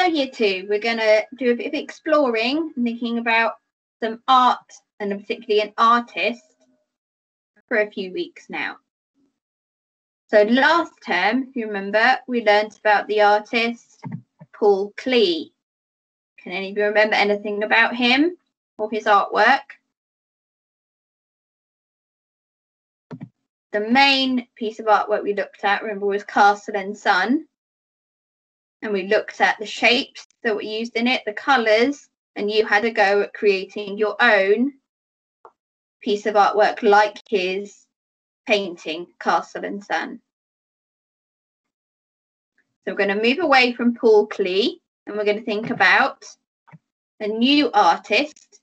So year two, we're going to do a bit of exploring, thinking about some art and particularly an artist for a few weeks now. So last term, if you remember, we learned about the artist Paul Klee. Can any of you remember anything about him or his artwork? The main piece of artwork we looked at, remember, was Castle and Sun. And we looked at the shapes that were used in it, the colours, and you had a go at creating your own piece of artwork like his painting, Castle and Sun. So we're going to move away from Paul Klee and we're going to think about a new artist,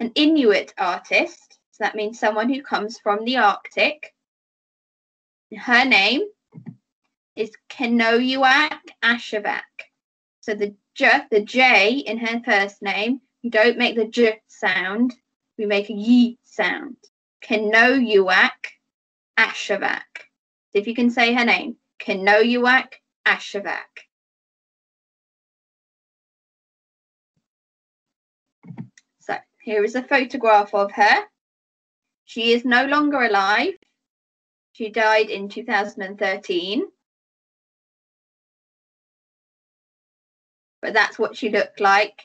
an Inuit artist. So that means someone who comes from the Arctic. Her name is Kenojuak Ashevak. So the J, the J in her first name, you don't make the J sound, we make a Y sound. Kenojuak Ashevak. So if you can say her name, Kenojuak Ashevak. So here is a photograph of her. She is no longer alive. She died in 2013. But that's what she looked like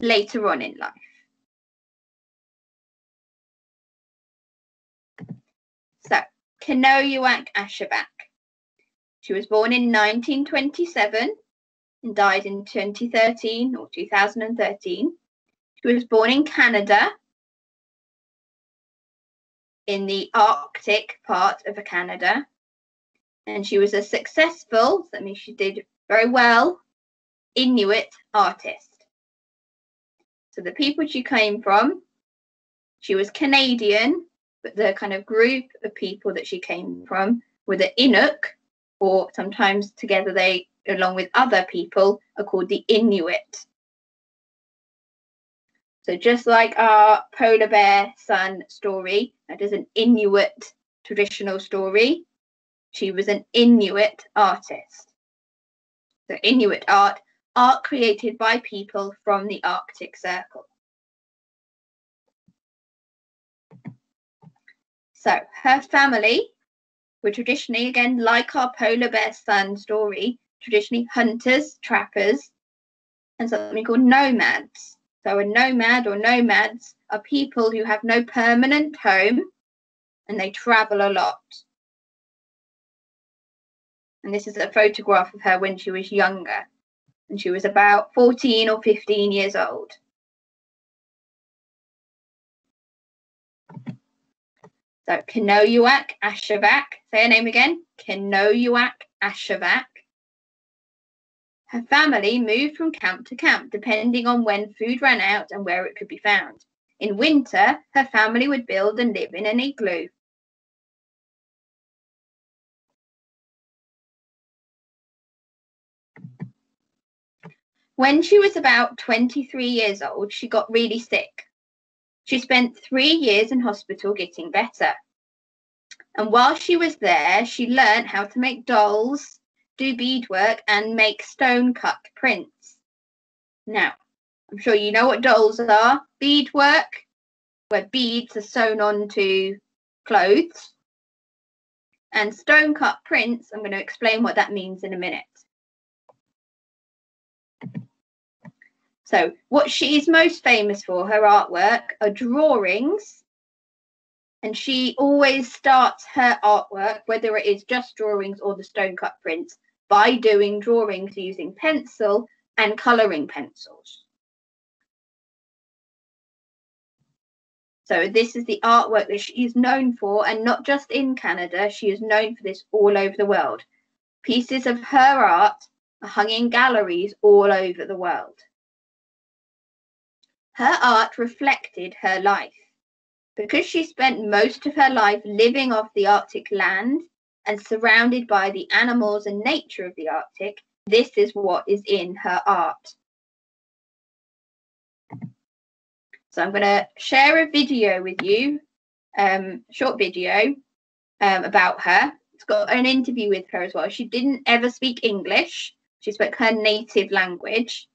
later on in life. So, Kenojuak Ashevak. She was born in 1927 and died in 2013 or 2013. She was born in Canada, in the Arctic part of Canada. And she was a successful, that means she did very well, Inuit artist. So the people she came from, she was Canadian, but the kind of group of people that she came from were the Inuk, or sometimes together they, along with other people, are called the Inuit. So just like our polar bear sun story, that is an Inuit traditional story. She was an Inuit artist. So Inuit art, art created by people from the Arctic Circle. So her family were traditionally, again, like our polar bear sun story, traditionally hunters, trappers, and something called nomads. So a nomad or nomads are people who have no permanent home and they travel a lot. And this is a photograph of her when she was younger. And she was about 14 or 15 years old. So Kenojuak Ashevak. Say her name again. Kenojuak Ashevak. Her family moved from camp to camp depending on when food ran out and where it could be found. In winter, her family would build and live in an igloo. When she was about 23 years old, she got really sick. She spent three years in hospital getting better. And while she was there, she learned how to make dolls, do beadwork, and make stone cut prints. Now, I'm sure you know what dolls are beadwork, where beads are sewn onto clothes, and stone cut prints. I'm going to explain what that means in a minute. So, what she is most famous for, her artwork, are drawings. And she always starts her artwork, whether it is just drawings or the stone cut prints, by doing drawings using pencil and colouring pencils. So this is the artwork that she is known for, and not just in Canada, she is known for this all over the world. Pieces of her art are hung in galleries all over the world. Her art reflected her life. Because she spent most of her life living off the Arctic land and surrounded by the animals and nature of the Arctic, this is what is in her art. So I'm going to share a video with you, um, short video um, about her. It's got an interview with her as well. She didn't ever speak English, She spoke her native language,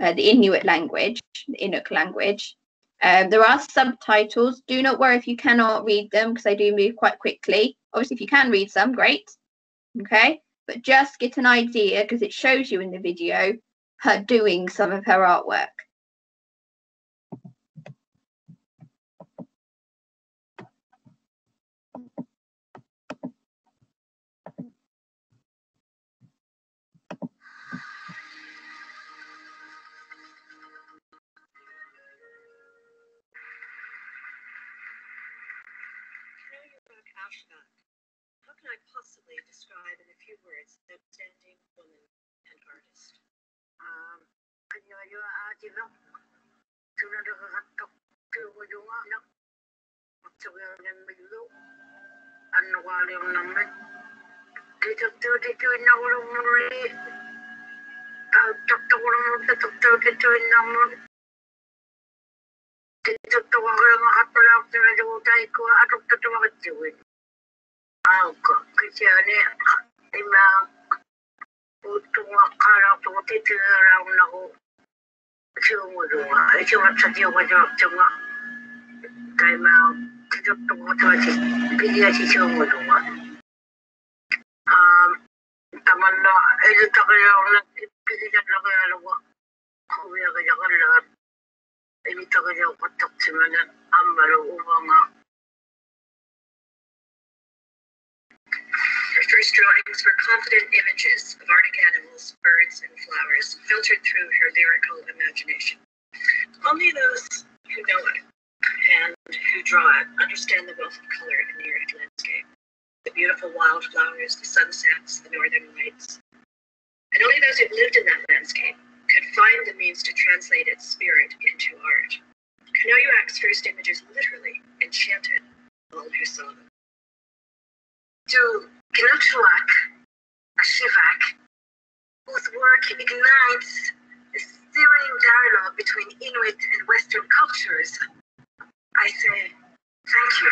uh, the Inuit language, the Inuk language. Um, there are subtitles. Do not worry if you cannot read them because they do move quite quickly. Obviously, if you can read some, great. Okay, but just get an idea because it shows you in the video her doing some of her artwork. Describe in a few words an outstanding woman and artist? Um, auko kitiane imang utunga karang tu titi rau nahu chiungu dunga e chiwa chati yunga chiwa chunga kai mau tito tunga tuwa chi pidia chi chiungu dunga tamanna e li taka yau na pidia laka ya lawa kuya ka yaka la e li taka yau patak chimana ambaro umanga nga. Drawings were confident images of Arctic animals, birds, and flowers, filtered through her lyrical imagination. Only those who know it and who draw it understand the wealth of color in the Arctic landscape. The beautiful wildflowers, the sunsets, the northern lights. And only those who've lived in that landscape could find the means to translate its spirit into art. Kenojuak's first images literally enchanted all who saw them. To Gnutruak, Shivak, whose work ignites a stirring dialogue between Inuit and Western cultures. I say thank you.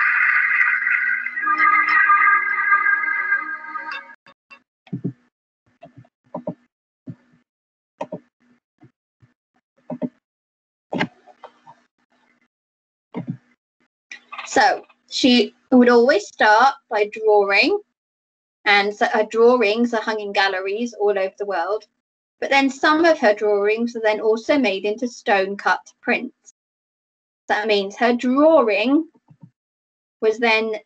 So she would always start by drawing, and so her drawings are hung in galleries all over the world. But then some of her drawings are then also made into stone cut prints. That means her drawing was then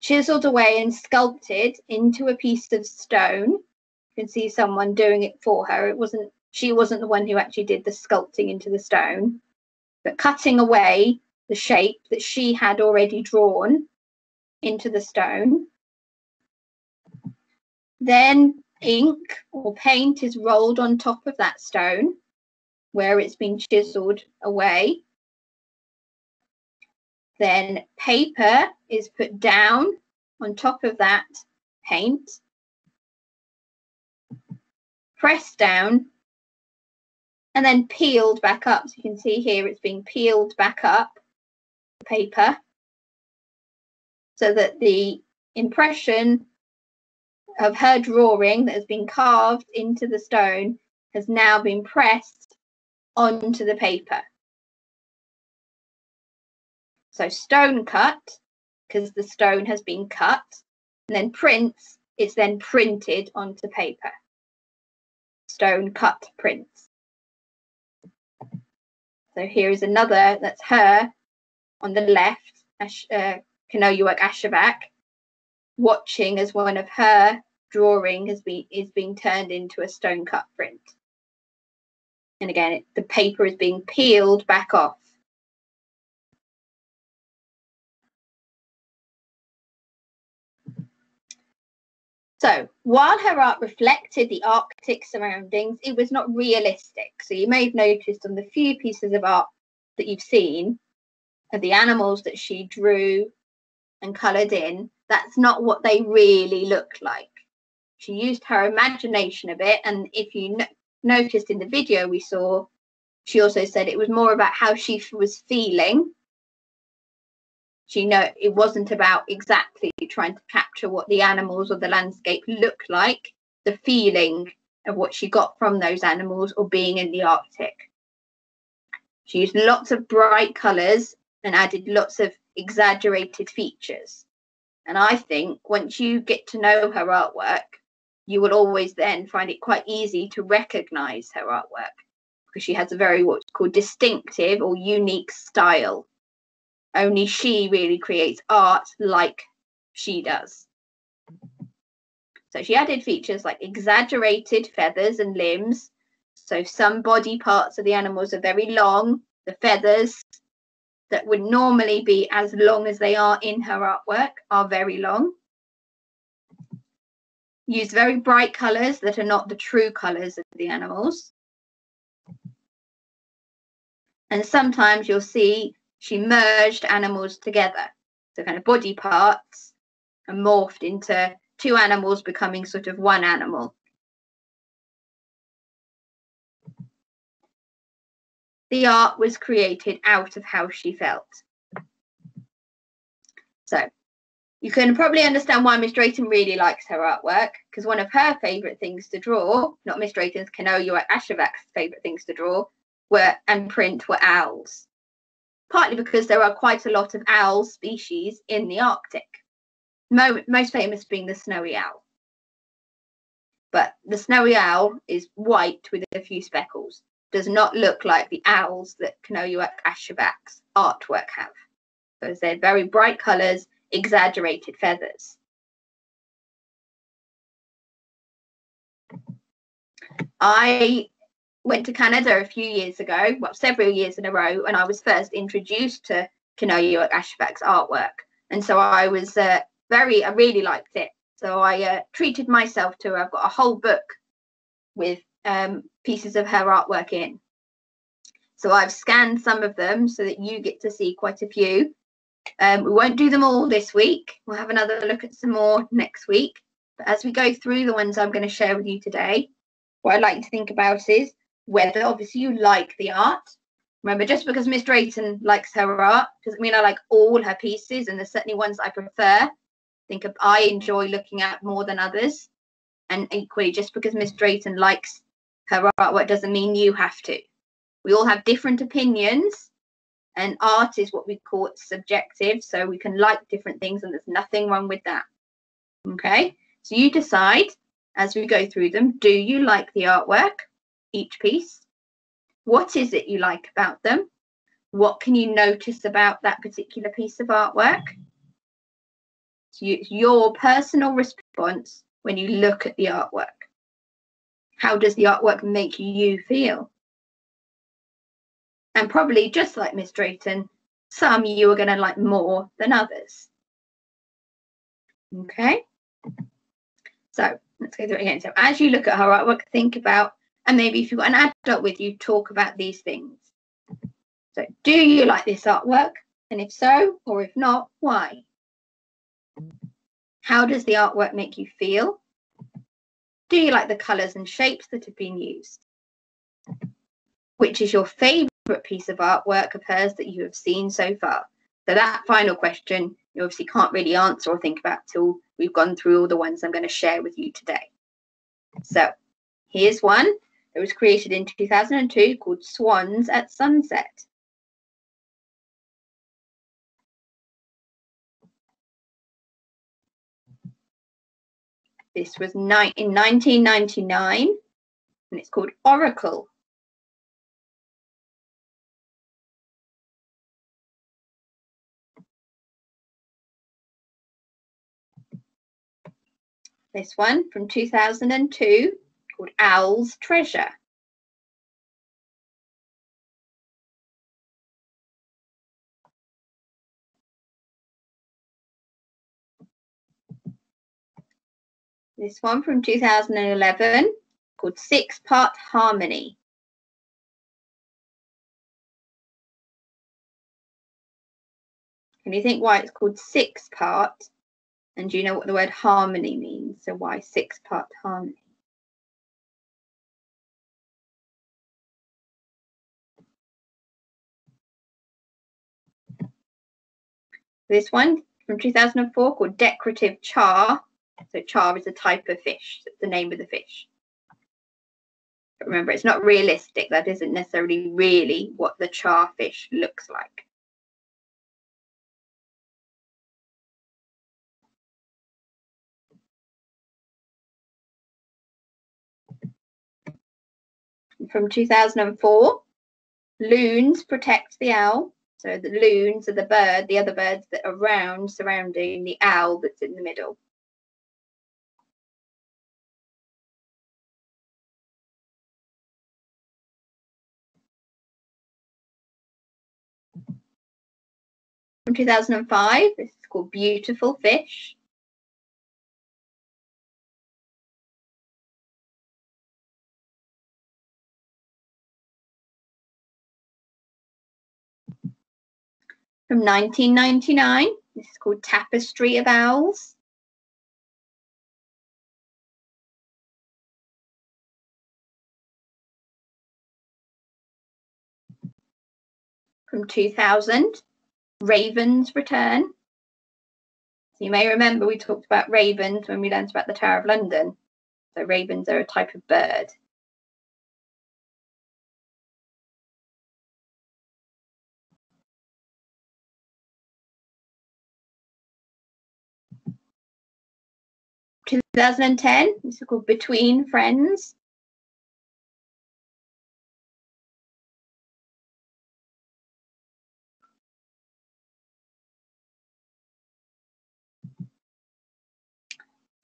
chiseled away and sculpted into a piece of stone. You can see someone doing it for her. It wasn't she wasn't the one who actually did the sculpting into the stone, but cutting away the shape that she had already drawn into the stone. Then ink or paint is rolled on top of that stone where it's been chiseled away. Then paper is put down on top of that paint, pressed down, and then peeled back up. So you can see here it's being peeled back up, paper, so that the impression of her drawing that has been carved into the stone has now been pressed onto the paper. So stone cut, because the stone has been cut, and then prints, it's then printed onto paper. Stone cut prints. So here is another, that's her on the left, uh, Kenojuak Ashevak, watching as one of her drawing has been is being turned into a stone cut print. And again, it, the paper is being peeled back off. So while her art reflected the Arctic surroundings, it was not realistic. So you may have noticed on the few pieces of art that you've seen the animals that she drew and coloured in, that's not what they really look like. She used her imagination a bit, and if you no- noticed in the video we saw, she also said it was more about how she f- was feeling. She know it wasn't about exactly trying to capture what the animals or the landscape looked like. The feeling of what she got from those animals or being in the Arctic. She used lots of bright colours and added lots of exaggerated features. And I think once you get to know her artwork, you will always then find it quite easy to recognize her artwork because she has a very what's called distinctive or unique style. Only she really creates art like she does. So she added features like exaggerated feathers and limbs. So some body parts of the animals are very long. The feathers that would normally be as long as they are in her artwork are very long. Use very bright colours that are not the true colours of the animals. And sometimes you'll see she merged animals together. So kind of body parts and morphed into two animals becoming sort of one animal. The art was created out of how she felt. So you can probably understand why Miss Drayton really likes her artwork because one of her favourite things to draw, not Miss Drayton's, Kenojuak Ashevak's favourite things to draw, were and print were owls. Partly because there are quite a lot of owl species in the Arctic. Mo most famous being the snowy owl. But the snowy owl is white with a few speckles. Does not look like the owls that Kenojuak Ashevak's artwork have. Because they're very bright colours, exaggerated feathers. I went to Canada a few years ago, well, several years in a row, and I was first introduced to Kenojuak Ashevak's artwork. And so I was uh, very, I really liked it. So I uh, treated myself to, I've got a whole book with um, pieces of her artwork in. So I've scanned some of them so that you get to see quite a few. Um, we won't do them all this week. We'll have another look at some more next week. But as we go through the ones I'm going to share with you today, what I'd like to think about is whether obviously you like the art. Remember, just because Miss Drayton likes her art doesn't mean I like all her pieces, and there's certainly ones I prefer. think of, I enjoy looking at more than others. And equally, just because Miss Drayton likes her artwork doesn't mean you have to. We all have different opinions, and art is what we call subjective. So we can like different things, and there's nothing wrong with that. Okay, so you decide as we go through them do you like the artwork? each piece. What is it you like about them? What can you notice about that particular piece of artwork? So you, your personal response when you look at the artwork. How does the artwork make you feel? And probably just like Miss Drayton, some you are going to like more than others. Okay. So let's go through it again. So as you look at her artwork, think about and maybe if you've got an adult with you, talk about these things. So, do you like this artwork? And if so, or if not, why? How does the artwork make you feel? Do you like the colours and shapes that have been used? Which is your favourite piece of artwork of hers that you have seen so far? So, that final question you obviously can't really answer or think about till we've gone through all the ones I'm going to share with you today. So, here's one. that was created in 2002 called Swans at Sunset. This was in 1999 and it's called Oracle. This one from 2002 called Owl's Treasure. This one from 2011 called Six Part Harmony. Can you think why it's called six part? And do you know what the word harmony means? So why six part harmony? This one from 2004 called Decorative Char. So char is a type of fish. That's the name of the fish. But remember, it's not realistic. That isn't necessarily really what the char fish looks like. From 2004, loons protect the owl. So the loons are the bird, the other birds that are round surrounding the owl that's in the middle. From 2005, this is called Beautiful Fish. From 1999, this is called Tapestry of Owls. From 2000, Ravens Return. So you may remember we talked about ravens when we learned about the Tower of London. So ravens are a type of bird. Two thousand and ten, is called Between Friends.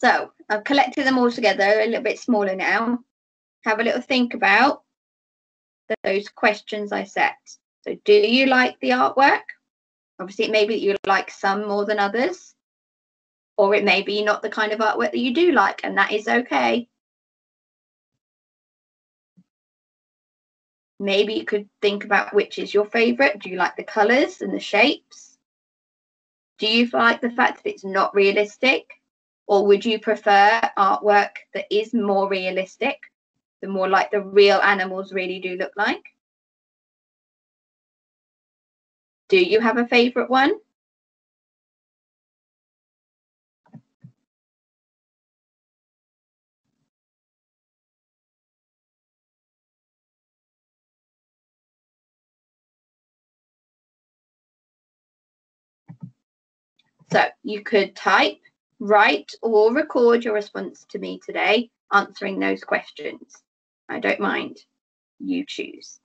So I've collected them all together a little bit smaller now. Have a little think about those questions I set. So do you like the artwork? Obviously, it may be that you like some more than others, or it may be not the kind of artwork that you do like, and that is okay. Maybe you could think about which is your favorite. Do you like the colors and the shapes? Do you like the fact that it's not realistic? Or would you prefer artwork that is more realistic, the more like the real animals really do look like? Do you have a favorite one? So you could type write or record your response to me today answering those questions. I don't mind. You choose.